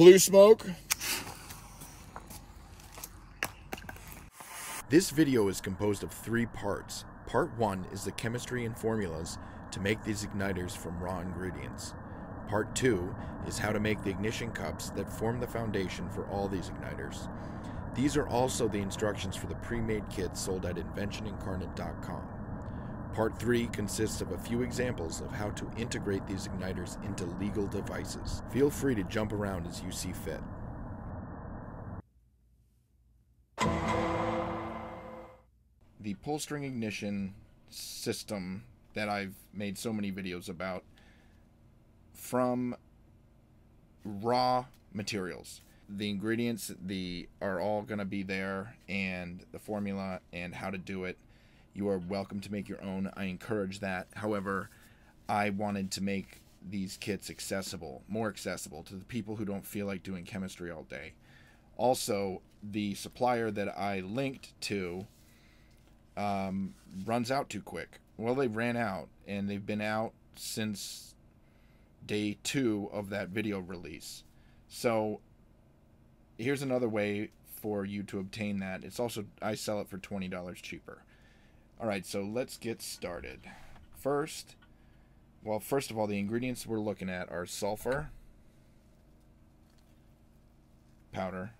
Blue smoke. This video is composed of three parts. Part 1 is the chemistry and formulas to make these igniters from raw ingredients. Part 2 is how to make the ignition cups that form the foundation for all these igniters. These are also the instructions for the pre-made kits sold at inventionincarnate.com. Part 3 consists of a few examples of how to integrate these igniters into legal devices. Feel free to jump around as you see fit. The pull string ignition system that I've made so many videos about from raw materials. The ingredients the are all going to be there and the formula and how to do it. You are welcome to make your own. I encourage that. However, I wanted to make these kits accessible, more accessible to the people who don't feel like doing chemistry all day. Also, the supplier that I linked to um, runs out too quick. Well, they ran out, and they've been out since day two of that video release. So, here's another way for you to obtain that. It's also, I sell it for $20 cheaper. All right, so let's get started. First, well, first of all, the ingredients we're looking at are sulfur powder,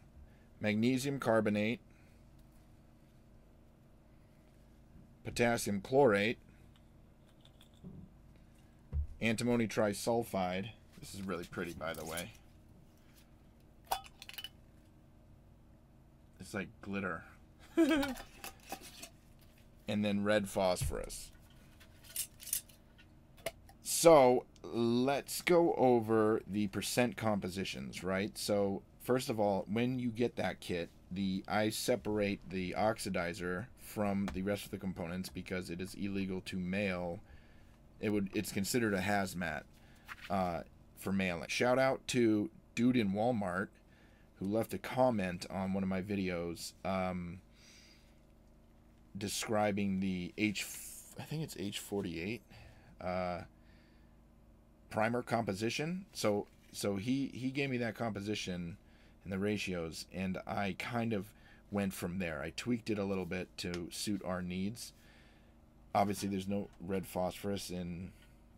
magnesium carbonate, potassium chlorate, antimony trisulfide. This is really pretty, by the way. It's like glitter. and then red phosphorus. So let's go over the percent compositions, right? So first of all, when you get that kit, the I separate the oxidizer from the rest of the components because it is illegal to mail. It would it's considered a hazmat uh, for mailing. Shout out to dude in Walmart who left a comment on one of my videos um, describing the H I think it's H48 uh, primer composition. So so he he gave me that composition and the ratios, and I kind of went from there. I tweaked it a little bit to suit our needs. Obviously, there's no red phosphorus in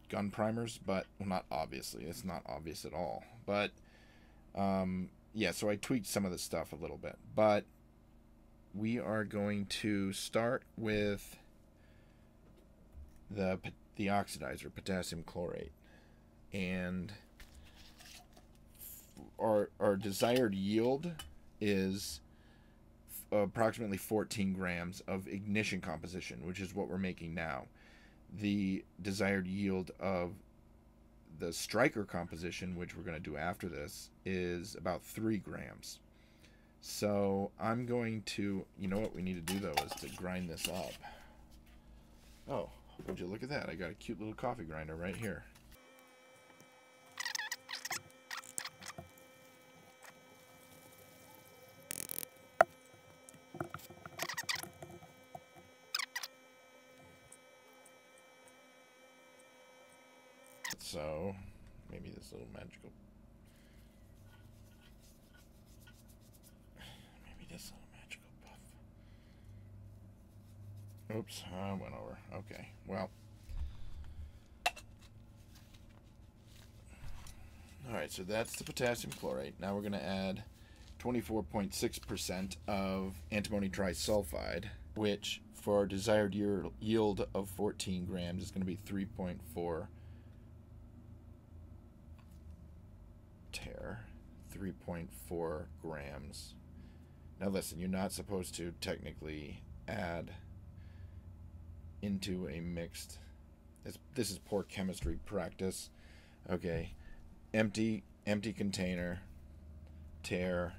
gun primers, but well, not obviously. It's not obvious at all. But um, yeah, so I tweaked some of the stuff a little bit. But we are going to start with the the oxidizer, potassium chlorate, and our our desired yield is approximately 14 grams of ignition composition, which is what we're making now. The desired yield of the striker composition, which we're going to do after this, is about 3 grams. So I'm going to, you know what we need to do though is to grind this up. Oh, would you look at that? I got a cute little coffee grinder right here. So, maybe this little magical... This magical puff. Oops, I went over. Okay, well... Alright, so that's the potassium chlorate. Now we're going to add 24.6% of antimony trisulfide, which for our desired yield of 14 grams is going to be 3.4 tare, 3.4 grams. Now listen, you're not supposed to technically add into a mixed. this is poor chemistry practice. Okay, empty empty container, tare.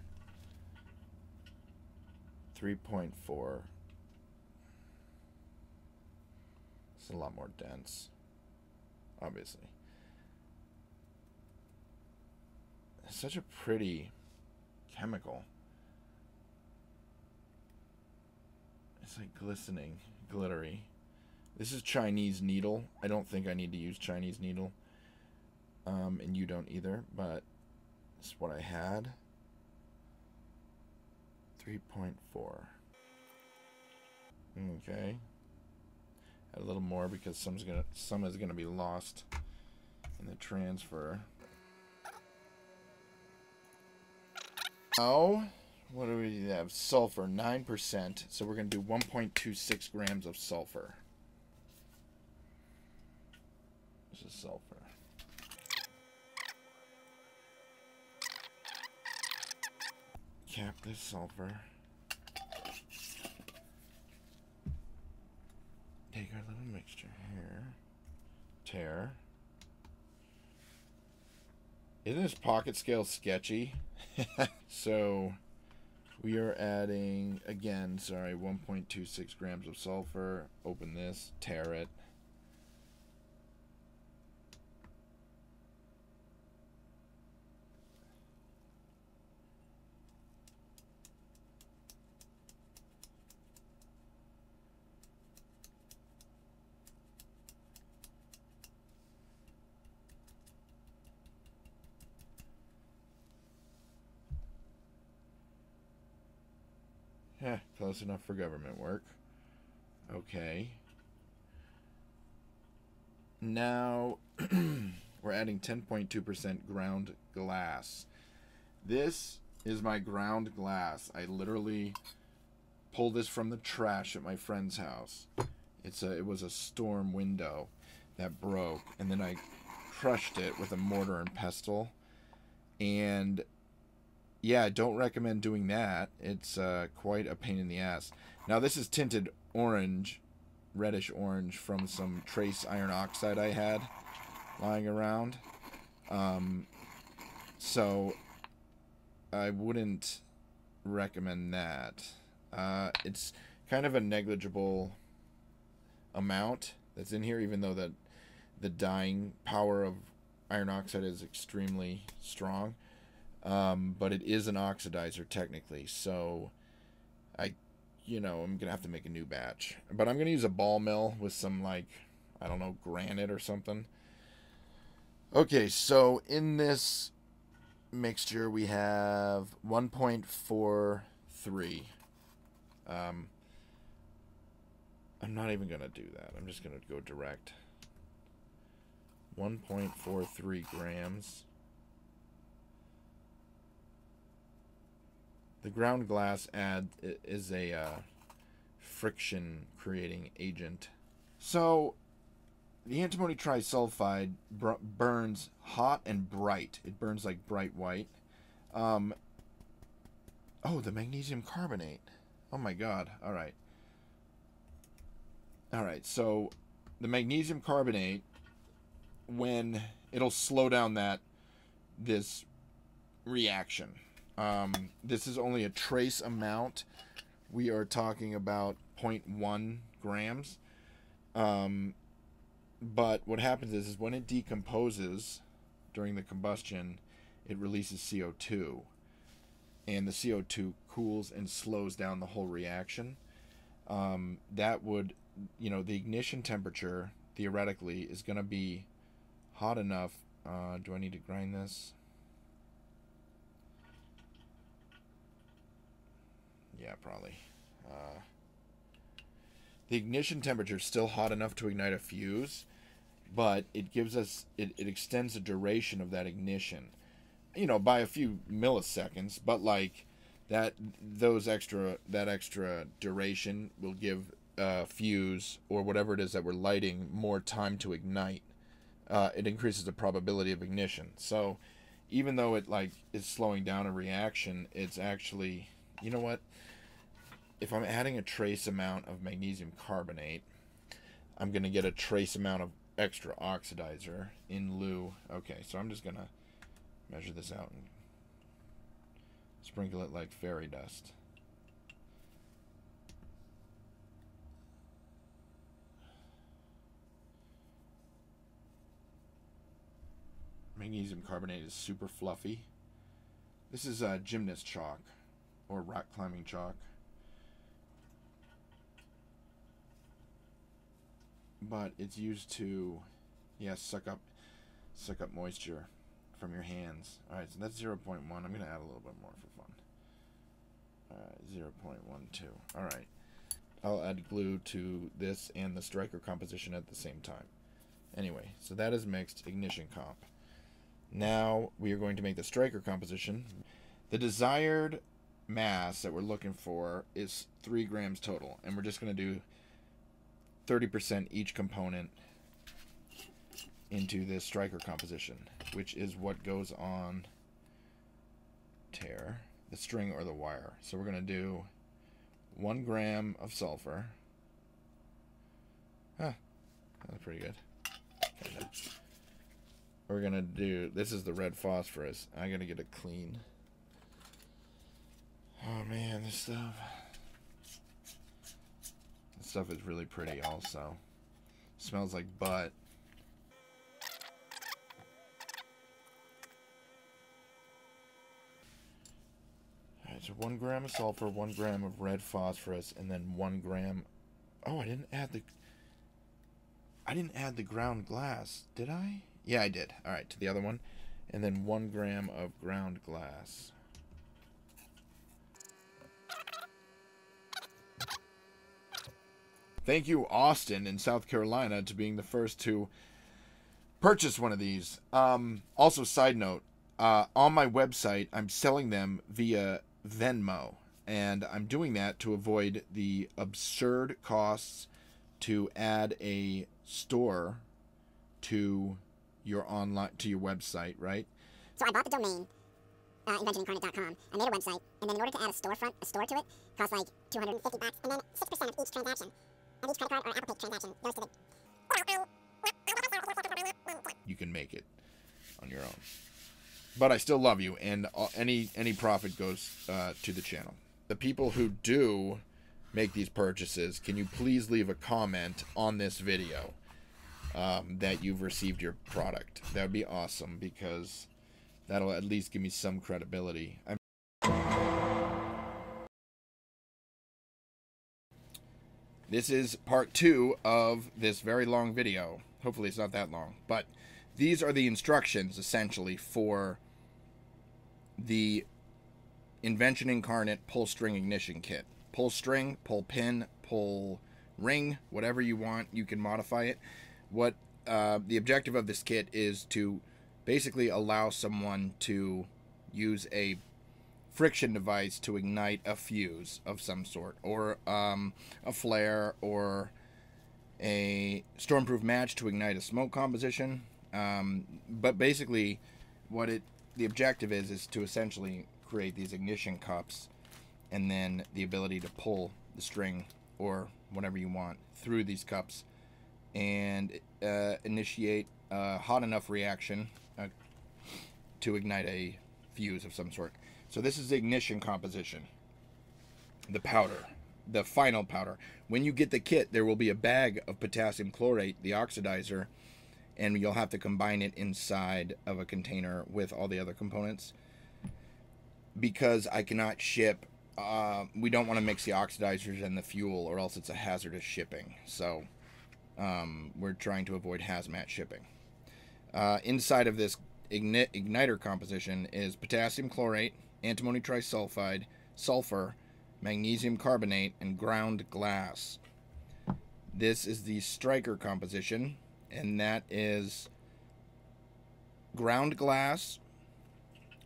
3.4. It's a lot more dense, obviously. such a pretty chemical. It's like glistening, glittery. This is Chinese needle. I don't think I need to use Chinese needle. Um, and you don't either, but it's what I had. 3.4. Okay. Add a little more because some's gonna some is gonna be lost in the transfer. Oh, what do we have? Sulfur, 9%. So we're going to do 1.26 grams of sulfur. This is sulfur. Cap this sulfur. Take our little mixture here. Tare. Isn't this pocket scale sketchy? so we are adding, again, sorry, 1.26 grams of sulfur. Open this, tear it. Yeah, close enough for government work. Okay. Now we're adding 10.2% ground glass. This is my ground glass. I literally pulled this from the trash at my friend's house. It's a it was a storm window that broke and then I crushed it with a mortar and pestle and yeah, don't recommend doing that. It's uh, quite a pain in the ass. Now this is tinted orange, reddish orange from some trace iron oxide I had lying around. Um, so I wouldn't recommend that. Uh, it's kind of a negligible amount that's in here, even though that the dyeing power of iron oxide is extremely strong um, but it is an oxidizer technically. So I, you know, I'm gonna have to make a new batch. But I'm gonna use a ball mill with some like, I don't know, granite or something. Okay, so in this mixture we have 1.43. Um, I'm not even gonna do that. I'm just gonna go direct. 1.43 grams. The ground glass add is a uh, friction creating agent. So the antimony trisulfide burns hot and bright. It burns like bright white. Um, oh, the magnesium carbonate. Oh my god. All right. All right. So the magnesium carbonate when it'll slow down that this reaction um, this is only a trace amount. We are talking about 0.1 grams. Um, but what happens is, is when it decomposes during the combustion, it releases CO2. And the CO2 cools and slows down the whole reaction. Um, that would, you know, the ignition temperature theoretically is going to be hot enough. Uh, do I need to grind this? Yeah, probably. Uh, the ignition temperature is still hot enough to ignite a fuse, but it gives us it, it extends the duration of that ignition, you know, by a few milliseconds. But like that, those extra that extra duration will give uh, fuse or whatever it is that we're lighting more time to ignite. Uh, it increases the probability of ignition. So even though it like is slowing down a reaction, it's actually you know what if I'm adding a trace amount of magnesium carbonate, I'm going to get a trace amount of extra oxidizer in lieu. Okay, so I'm just going to measure this out and sprinkle it like fairy dust. Magnesium carbonate is super fluffy. This is uh, gymnast chalk or rock climbing chalk. but it's used to, yeah, suck up suck up moisture from your hands. All right, so that's 0.1. I'm going to add a little bit more for fun. All right, 0.12. All right. I'll add glue to this and the striker composition at the same time. Anyway, so that is mixed ignition comp. Now we are going to make the striker composition. The desired mass that we're looking for is 3 grams total, and we're just going to do 30% each component into this striker composition, which is what goes on tear, the string or the wire. So we're going to do one gram of sulfur. Huh, that's pretty good. We're going to do, this is the red phosphorus. I got to get it clean. Oh man, this stuff. This stuff is really pretty also. Smells like butt. Alright, so one gram of sulfur, one gram of red phosphorus, and then one gram. Oh, I didn't add the. I didn't add the ground glass, did I? Yeah, I did. Alright, to the other one. And then one gram of ground glass. Thank you, Austin, in South Carolina, to being the first to purchase one of these. Um, also, side note, uh, on my website, I'm selling them via Venmo, and I'm doing that to avoid the absurd costs to add a store to your online to your website, right? So I bought the domain, uh, inventionincarnate.com. I made a website, and then in order to add a storefront, a store to it, cost like 250 bucks, and then 6% of each transaction, each credit card or Apple Pay transaction goes to the... You can make it on your own. But I still love you, and uh, any any profit goes uh, to the channel. The people who do make these purchases, can you please leave a comment on this video um, that you've received your product? That would be awesome because that'll at least give me some credibility. I'm This is part two of this very long video. Hopefully it's not that long. But these are the instructions, essentially, for the Invention Incarnate pull string ignition kit. Pull string, pull pin, pull ring, whatever you want, you can modify it. What uh, the objective of this kit is to basically allow someone to use a friction device to ignite a fuse of some sort, or um, a flare, or a stormproof match to ignite a smoke composition. Um, but basically, what it the objective is is to essentially create these ignition cups, and then the ability to pull the string or whatever you want through these cups, and uh, initiate a hot enough reaction uh, to ignite a fuse of some sort. So this is the ignition composition. The powder, the final powder. When you get the kit, there will be a bag of potassium chlorate, the oxidizer, and you'll have to combine it inside of a container with all the other components. Because I cannot ship, uh, we don't want to mix the oxidizers and the fuel or else it's a hazardous shipping. So um, we're trying to avoid hazmat shipping. Uh, inside of this igniter composition is potassium chlorate, antimony trisulfide, sulfur, magnesium carbonate, and ground glass. This is the striker composition, and that is ground glass,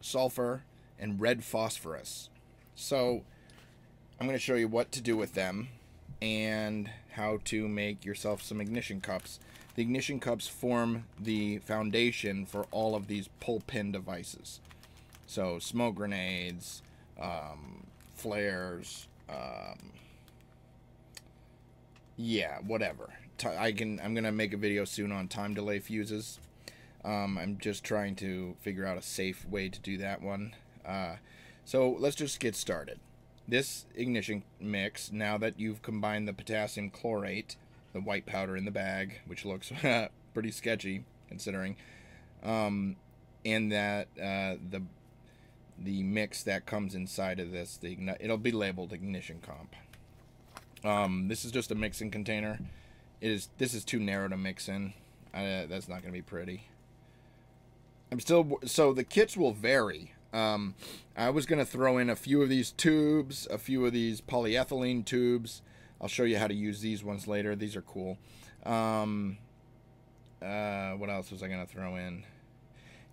sulfur, and red phosphorus. So, I'm going to show you what to do with them and how to make yourself some ignition cups. The ignition cups form the foundation for all of these pull pin devices. So smoke grenades, um, flares, um, yeah, whatever. I can. I'm gonna make a video soon on time delay fuses. Um, I'm just trying to figure out a safe way to do that one. Uh, so let's just get started. This ignition mix, now that you've combined the potassium chlorate, the white powder in the bag, which looks pretty sketchy considering, um, and that uh, the the mix that comes inside of this. The it'll be labeled ignition comp. Um, this is just a mixing container. It is this is too narrow to mix in. Uh, that's not going to be pretty. I'm still so the kits will vary. Um, I was gonna throw in a few of these tubes, a few of these polyethylene tubes. I'll show you how to use these ones later. These are cool. Um, uh, what else was I gonna throw in?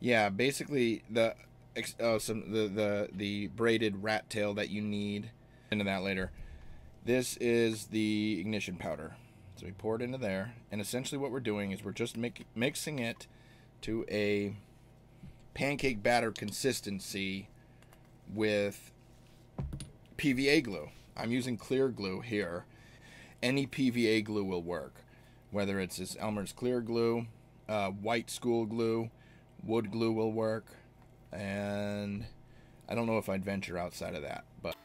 Yeah, basically the oh, some the the the braided rat tail that you need. Into that later. This is the ignition powder. So we pour it into there, and essentially what we're doing is we're just make, mixing it to a pancake batter consistency with PVA glue. I'm using clear glue here. Any PVA glue will work, whether it's this Elmer's clear glue, uh, white school glue, wood glue will work, and I don't know if I'd venture outside of that, but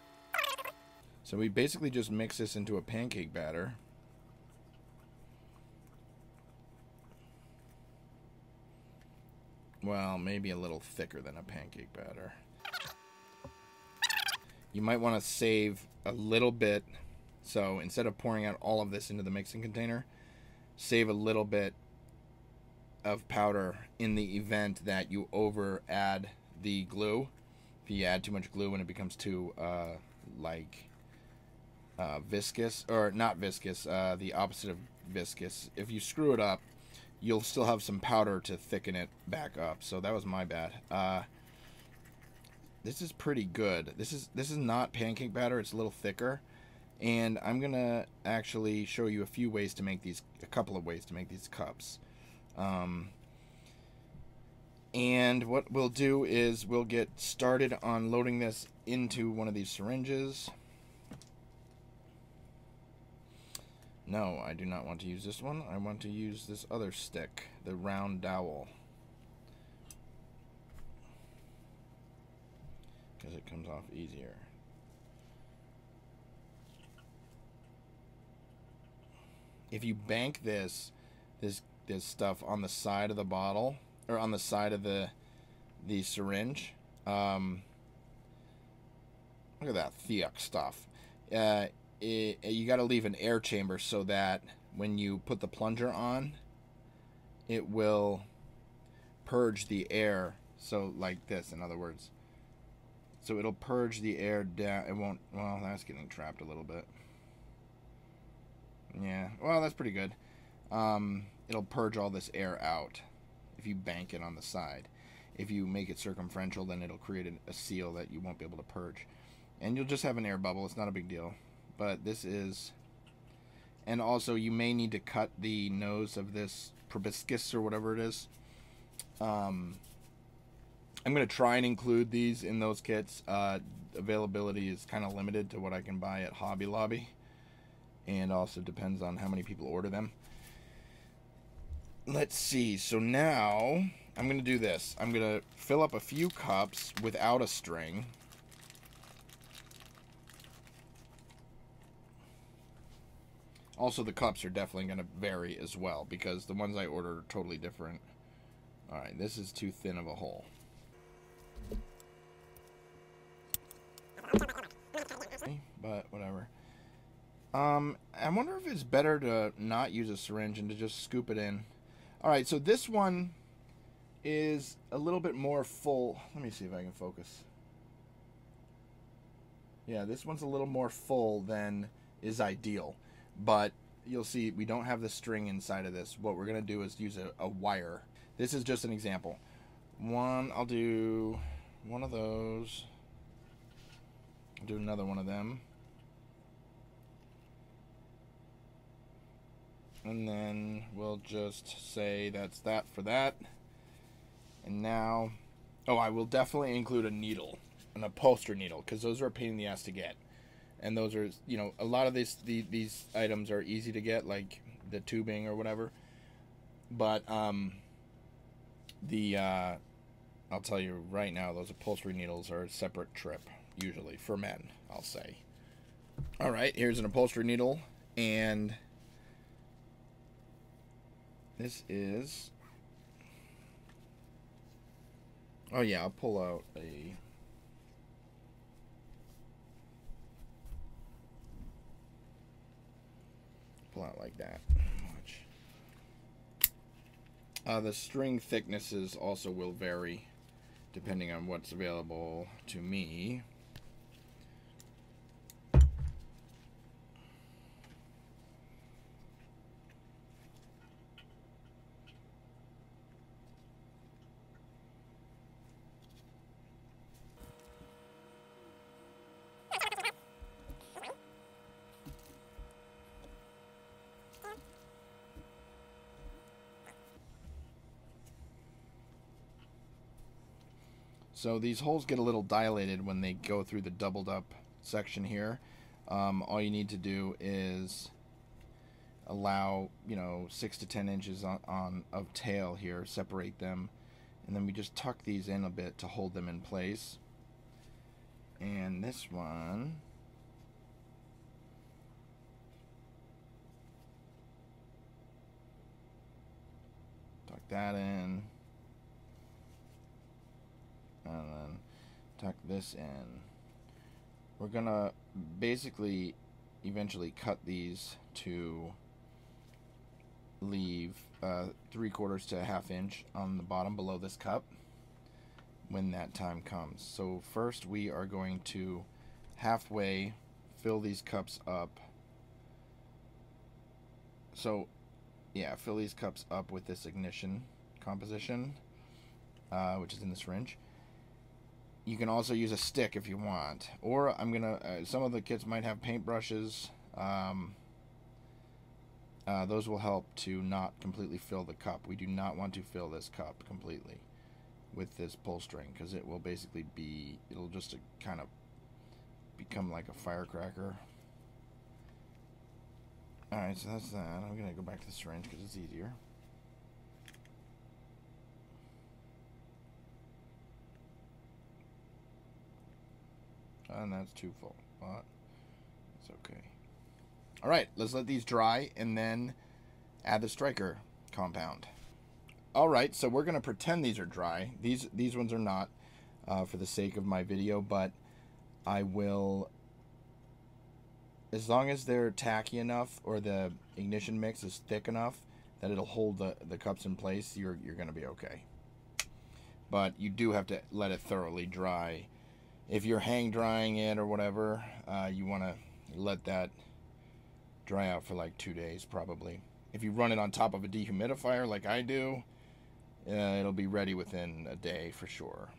so we basically just mix this into a pancake batter. Well, maybe a little thicker than a pancake batter. You might want to save a little bit. So instead of pouring out all of this into the mixing container, save a little bit of powder in the event that you over add the glue. If you add too much glue and it becomes too, uh, like, uh, viscous, or not viscous, uh, the opposite of viscous. If you screw it up, you'll still have some powder to thicken it back up. So that was my bad. Uh, this is pretty good. This is this is not pancake batter. It's a little thicker. And I'm going to actually show you a few ways to make these, a couple of ways to make these cups. Um, and what we'll do is we'll get started on loading this into one of these syringes. No, I do not want to use this one. I want to use this other stick, the round dowel. Because it comes off easier. If you bank this, this this stuff on the side of the bottle or on the side of the the syringe, um, look at that thick stuff. Uh, it, you got to leave an air chamber so that when you put the plunger on, it will purge the air. So like this, in other words. So it'll purge the air down. It won't. Well, that's getting trapped a little bit. Yeah. Well, that's pretty good. Um, it'll purge all this air out if you bank it on the side. If you make it circumferential, then it'll create a, seal that you won't be able to purge. And you'll just have an air bubble. It's not a big deal but this is and also you may need to cut the nose of this proboscis or whatever it is um, I'm going to try and include these in those kits uh, availability is kind of limited to what I can buy at Hobby Lobby and also depends on how many people order them let's see so now I'm going to do this I'm going to fill up a few cups without a string Also, the cups are definitely going to vary as well because the ones I ordered are totally different. Alright, this is too thin of a hole. But whatever. Um, I wonder if it's better to not use a syringe and to just scoop it in. Alright, so this one is a little bit more full. Let me see if I can focus. Yeah, this one's a little more full than is ideal but you'll see we don't have the string inside of this. What we're going to do is use a, a wire. This is just an example. One, I'll do one of those. I'll do another one of them. And then we'll just say that's that for that. And now, oh, I will definitely include a needle, an upholstery needle, because those are a pain in the ass to get. And those are you know a lot of these the, these items are easy to get like the tubing or whatever. But um the uh I'll tell you right now those upholstery needles are a separate trip usually for men I'll say. All right here's an upholstery needle and this is oh yeah I'll pull out a pull out like that. Watch. Uh, the string thicknesses also will vary depending on what's available to me. So these holes get a little dilated when they go through the doubled up section here. Um, all you need to do is allow, you know, 6 to 10 inches on, on of tail here, separate them, and then we just tuck these in a bit to hold them in place. And this one... Tuck that in and then tuck this in. We're gonna basically eventually cut these to leave uh, three quarters to a half inch on the bottom below this cup when that time comes. So first we are going to halfway fill these cups up. So yeah, fill these cups up with this ignition composition, uh, which is in the syringe you can also use a stick if you want. Or I'm gonna. Uh, some of the kits might have paintbrushes. Um, uh, those will help to not completely fill the cup. We do not want to fill this cup completely with this pull string because it will basically be. It'll just uh, kind of become like a firecracker. Alright, so that's that. I'm gonna go back to the syringe because it's easier. And that's too full, but it's okay. All right, let's let these dry and then add the striker compound. All right, so we're gonna pretend these are dry. These these ones are not, uh, for the sake of my video, but I will, as long as they're tacky enough or the ignition mix is thick enough that it'll hold the, the cups in place, you're, you're gonna be okay. But you do have to let it thoroughly dry if you're hang drying it or whatever, uh, you want to let that dry out for like two days probably. If you run it on top of a dehumidifier like I do, uh, it'll be ready within a day for sure.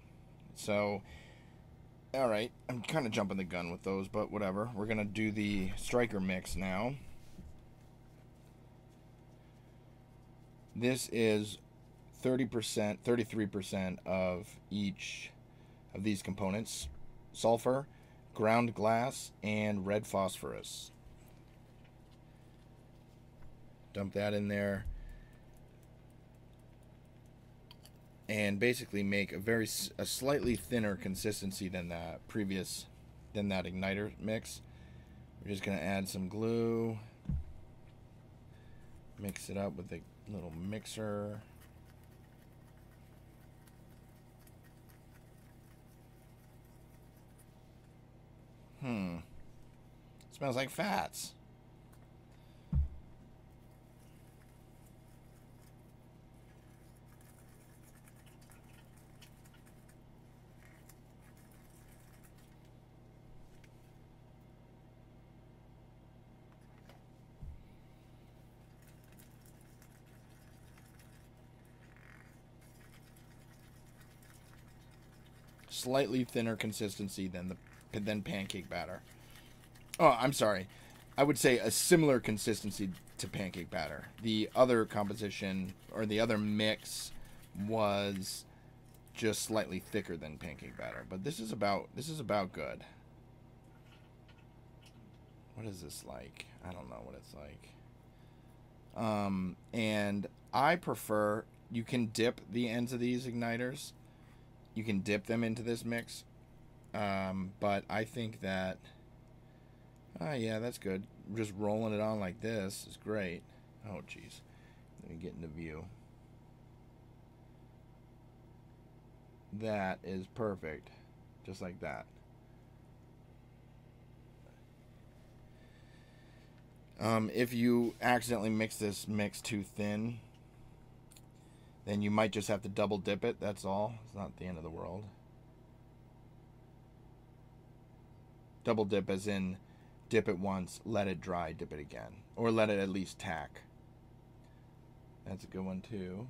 So, alright, I'm kind of jumping the gun with those, but whatever. We're going to do the striker mix now. This is 30%, 33% of each of these components sulfur, ground glass, and red phosphorus. Dump that in there. And basically make a very a slightly thinner consistency than that previous than that igniter mix. We're just going to add some glue. Mix it up with a little mixer. Hmm. Smells like fats. Slightly thinner consistency than the than pancake batter. Oh, I'm sorry. I would say a similar consistency to pancake batter. The other composition or the other mix was just slightly thicker than pancake batter, but this is about this is about good. What is this like? I don't know what it's like. Um, and I prefer you can dip the ends of these igniters. You can dip them into this mix um, but I think that, ah, yeah, that's good. Just rolling it on like this is great. Oh, jeez. Let me get into view. That is perfect. Just like that. Um, if you accidentally mix this mix too thin, then you might just have to double dip it. That's all. It's not the end of the world. Double dip as in dip it once, let it dry, dip it again. Or let it at least tack. That's a good one too.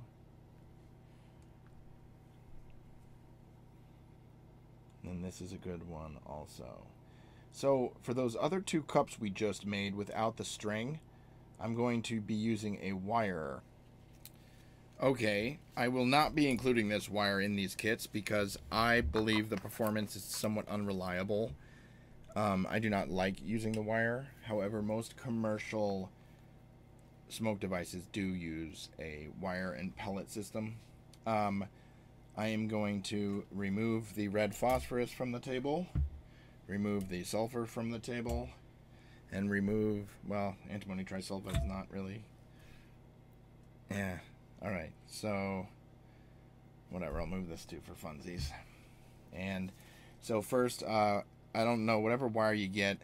And this is a good one also. So for those other two cups we just made without the string, I'm going to be using a wire. Okay, I will not be including this wire in these kits because I believe the performance is somewhat unreliable. Um, I do not like using the wire. However, most commercial smoke devices do use a wire and pellet system. Um, I am going to remove the red phosphorus from the table, remove the sulfur from the table, and remove, well, antimony trisulfide is not really, yeah, alright, so, whatever, I'll move this to for funsies. And, so first, uh, I don't know, whatever wire you get,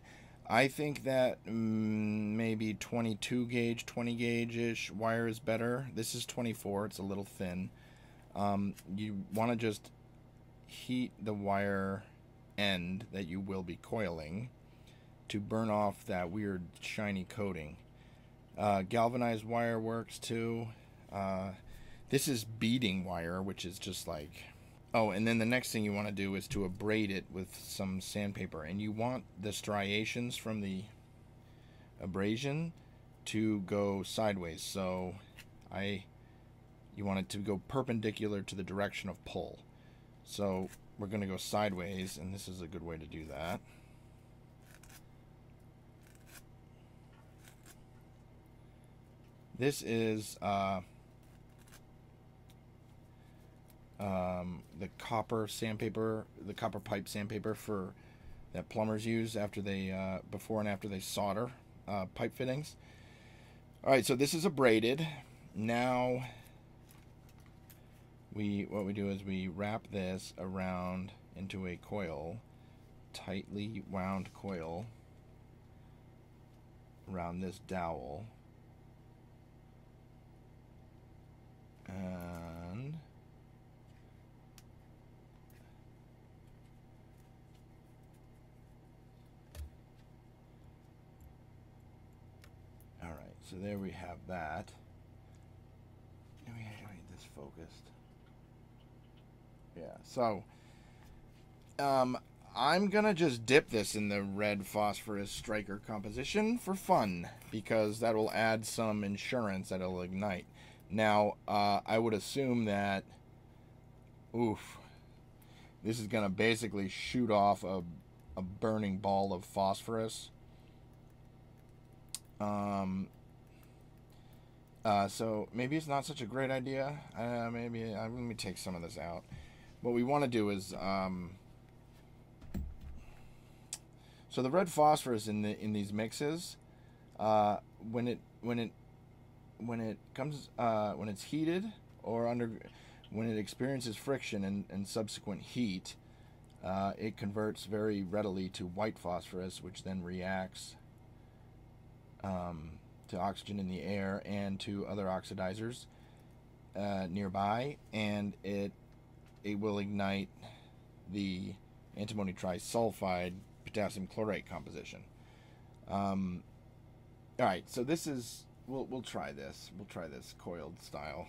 I think that mm, maybe 22 gauge, 20 gauge-ish wire is better. This is 24, it's a little thin. Um, you want to just heat the wire end that you will be coiling to burn off that weird shiny coating. Uh, galvanized wire works too. Uh, this is beading wire, which is just like Oh, and then the next thing you want to do is to abrade it with some sandpaper. And you want the striations from the abrasion to go sideways. So I you want it to go perpendicular to the direction of pull. So we're going to go sideways, and this is a good way to do that. This is uh, um, the copper sandpaper, the copper pipe sandpaper for that plumbers use after they uh, before and after they solder uh, pipe fittings. All right, so this is abraded. Now we what we do is we wrap this around into a coil, tightly wound coil around this dowel. And So there we have that. Let me get this focused. Yeah, so um, I'm gonna just dip this in the red phosphorus striker composition for fun because that will add some insurance that it'll ignite. Now, uh, I would assume that, oof, this is gonna basically shoot off a, a burning ball of phosphorus. Um, uh, so maybe it's not such a great idea. Uh, maybe uh, let me take some of this out. What we want to do is um, so the red phosphorus in the in these mixes uh, when it when it when it comes uh, when it's heated or under when it experiences friction and, and subsequent heat uh, it converts very readily to white phosphorus which then reacts um, to oxygen in the air and to other oxidizers uh, nearby, and it it will ignite the antimony trisulfide potassium chlorate composition. Um, all right, so this is we'll we'll try this. We'll try this coiled style.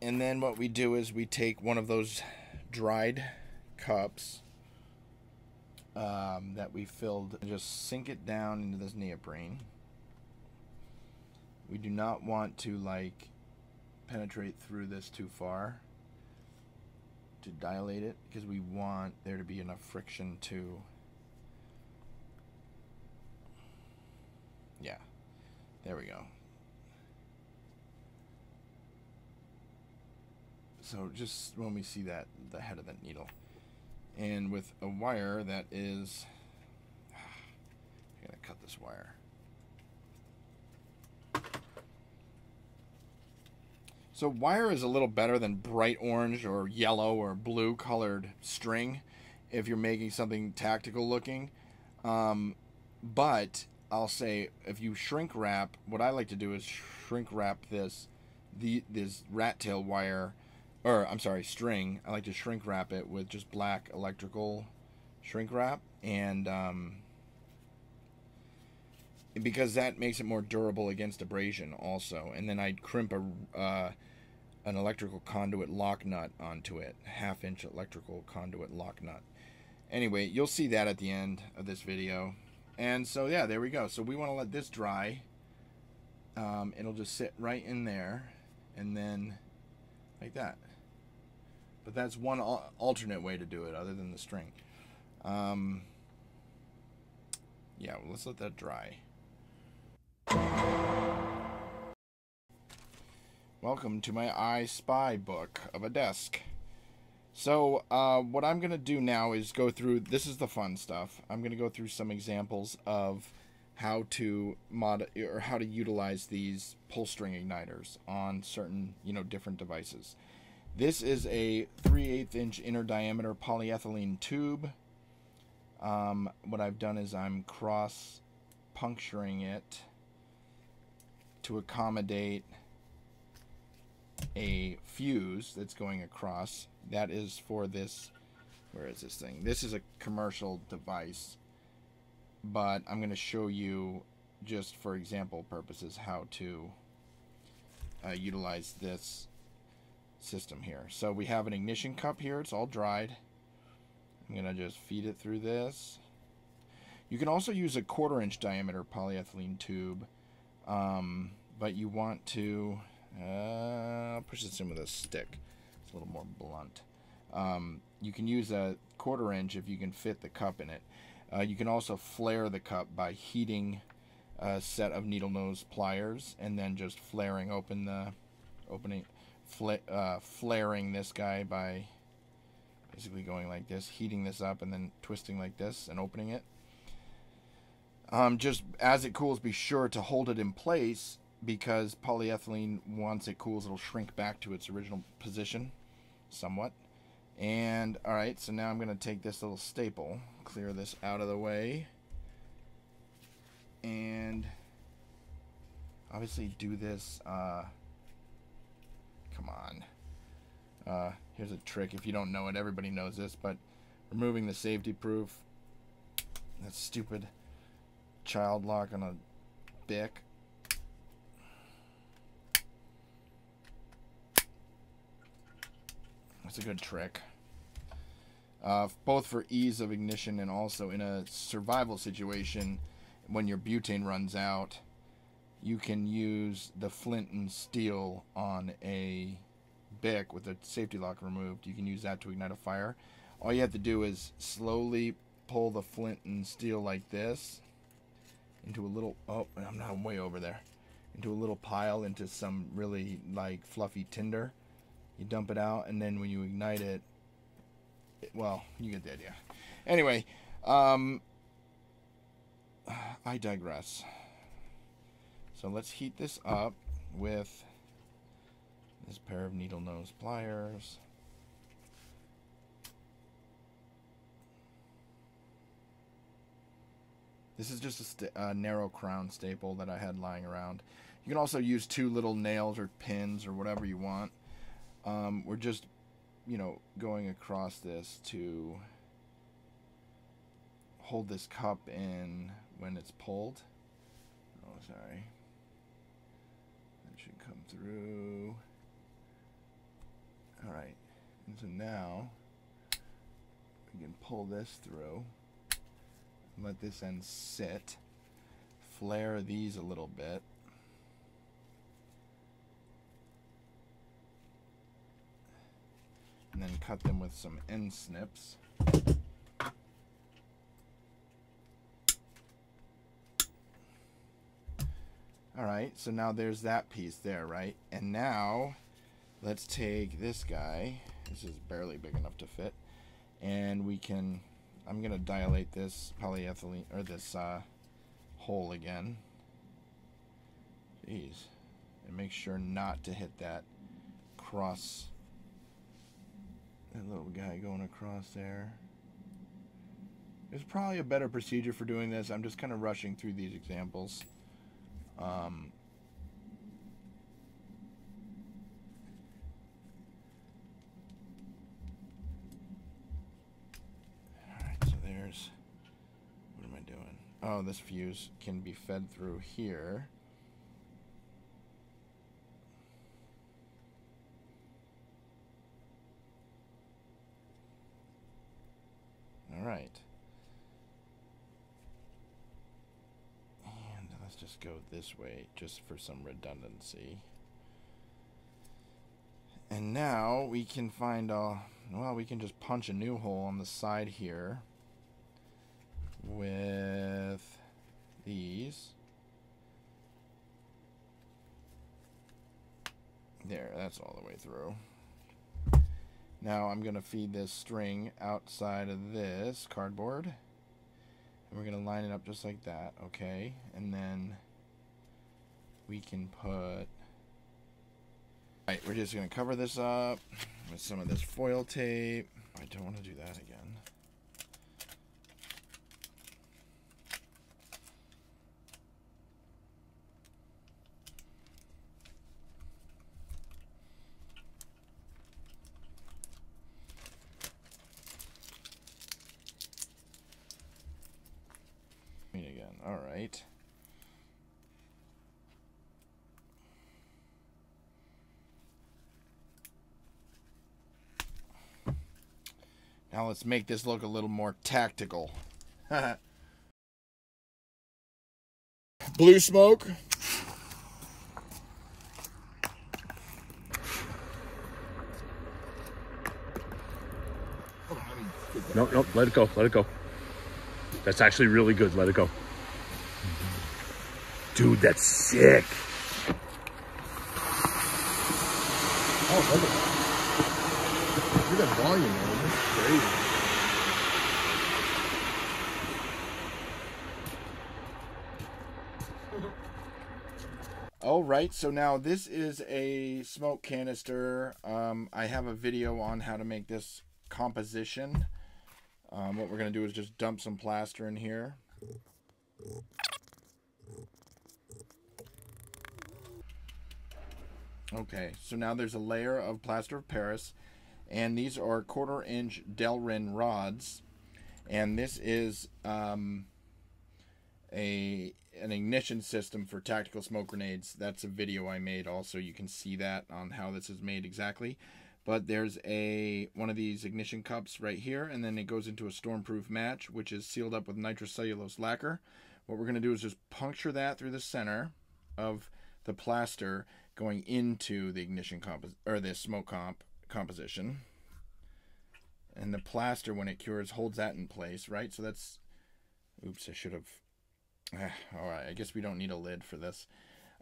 And then what we do is we take one of those dried cups um, that we filled and just sink it down into this neoprene. We do not want to like penetrate through this too far to dilate it because we want there to be enough friction to yeah there we go so just when we see that the head of that needle and with a wire that is I'm gonna cut this wire. So wire is a little better than bright orange or yellow or blue colored string if you're making something tactical looking. Um, but I'll say if you shrink wrap what I like to do is shrink wrap this the this rat tail wire, or I'm sorry, string. I like to shrink wrap it with just black electrical shrink wrap, and um, because that makes it more durable against abrasion also. And then I'd crimp a uh, an electrical conduit lock nut onto it, half inch electrical conduit lock nut. Anyway, you'll see that at the end of this video. And so yeah, there we go. So we want to let this dry. Um, it'll just sit right in there, and then like that. But that's one al alternate way to do it, other than the string. Um, yeah, well, let's let that dry. Welcome to my I Spy book of a desk. So, uh, what I'm going to do now is go through, this is the fun stuff. I'm going to go through some examples of how to mod or how to utilize these pull string igniters on certain, you know, different devices. This is a 3 8 inch inner diameter polyethylene tube. Um, what I've done is I'm cross puncturing it to accommodate a fuse that's going across. That is for this, where is this thing? This is a commercial device, but I'm going to show you just for example purposes how to uh, utilize this system here. So we have an ignition cup here. It's all dried. I'm going to just feed it through this. You can also use a quarter inch diameter polyethylene tube um, but you want to uh, push this in with a stick. It's a little more blunt. Um, you can use a quarter inch if you can fit the cup in it. Uh, you can also flare the cup by heating a set of needle nose pliers and then just flaring open the opening, uh, flaring this guy by basically going like this, heating this up and then twisting like this and opening it. Um, just as it cools, be sure to hold it in place because polyethylene, once it cools, it'll shrink back to its original position somewhat. And, alright, so now I'm going to take this little staple, clear this out of the way, and obviously do this, uh, come on. Uh, here's a trick, if you don't know it, everybody knows this, but removing the safety proof, that's stupid child lock on a Bic. That's a good trick. Uh, both for ease of ignition and also in a survival situation when your butane runs out you can use the flint and steel on a Bic with the safety lock removed you can use that to ignite a fire all you have to do is slowly pull the flint and steel like this into a little, oh, I'm not way over there, into a little pile, into some really like fluffy tinder. You dump it out, and then when you ignite it, it well, you get the idea. Anyway, um, I digress. So let's heat this up with this pair of needle nose pliers. This is just a narrow crown staple that I had lying around. You can also use two little nails or pins or whatever you want. Um, we're just, you know, going across this to hold this cup in when it's pulled. Oh, sorry. Through. Alright. And so now, we can pull this through let this end sit. Flare these a little bit. And then cut them with some end snips. Alright, so now there's that piece there, right? And now, let's take this guy. This is barely big enough to fit. And we can I'm gonna dilate this polyethylene or this uh, hole again. Jeez, and make sure not to hit that cross. That little guy going across there. There's probably a better procedure for doing this. I'm just kind of rushing through these examples. Um, all right, so there's, what am I doing? Oh, this fuse can be fed through here. All right. Go this way just for some redundancy. And now we can find a, well, we can just punch a new hole on the side here with these. There, that's all the way through. Now I'm going to feed this string outside of this cardboard. And we're going to line it up just like that, okay? And then we can put... Alright, we're just going to cover this up with some of this foil tape. I don't want to do that again. again. All right. Now let's make this look a little more tactical. Blue smoke. Nope, nope, let it go, let it go. That's actually really good, let it go. Dude, that's sick. Oh, look at that. Look at that volume, man. Crazy. All right, so now this is a smoke canister. Um, I have a video on how to make this composition. Um, what we're going to do is just dump some plaster in here. Okay, so now there's a layer of plaster of Paris, and these are quarter inch Delrin rods, and this is um, a an ignition system for tactical smoke grenades. That's a video I made also. You can see that on how this is made exactly. But there's a one of these ignition cups right here, and then it goes into a stormproof match, which is sealed up with nitrocellulose lacquer. What we're going to do is just puncture that through the center of the plaster going into the ignition comp or the smoke comp composition. And the plaster, when it cures, holds that in place, right? So that's, oops, I should have, all right, I guess we don't need a lid for this.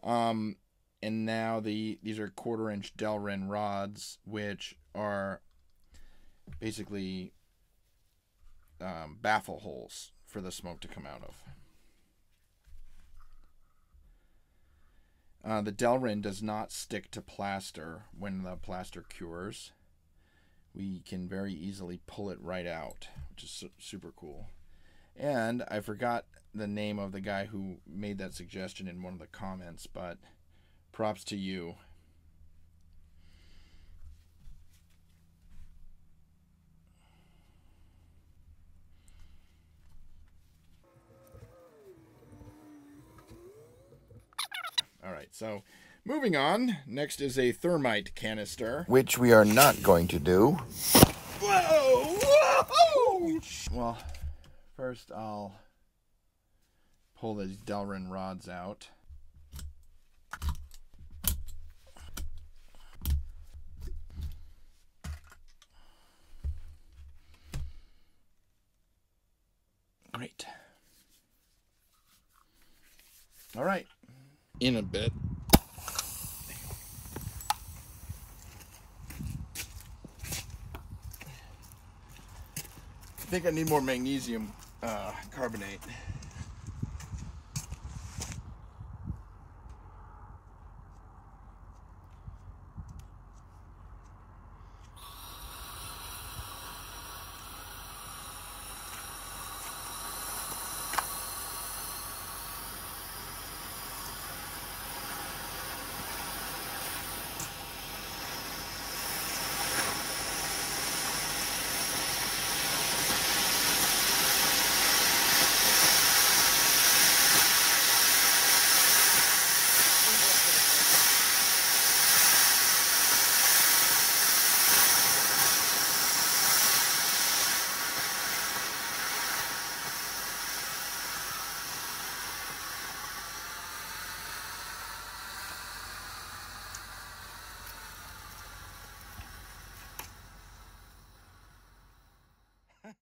Um, and now the these are quarter inch Delrin rods, which are basically um, baffle holes for the smoke to come out of. Uh, the Delrin does not stick to plaster when the plaster cures. We can very easily pull it right out, which is su super cool. And I forgot the name of the guy who made that suggestion in one of the comments, but props to you. Right, so moving on. Next is a thermite canister. Which we are not going to do. Whoa! Whoa! Well, first I'll pull these Delrin rods out. Great. All right. In a bit. I think I need more magnesium uh, carbonate.